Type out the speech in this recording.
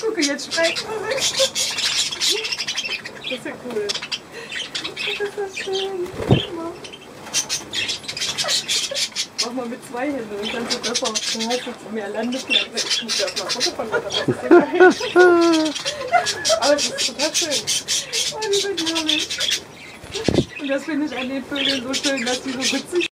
Gucke, jetzt streicht man. Das ist ja cool. Das ist ja schön. Guck mal. Mach mal mit zwei Händen und dann so besser. Dann hast du mehr Landeplätze. Ich muss ja erst mal Foto. Das ist ja geil. Aber das ist total schön. Oh, die sind. Und das finde ich an den Vögeln so schön, dass die so witzig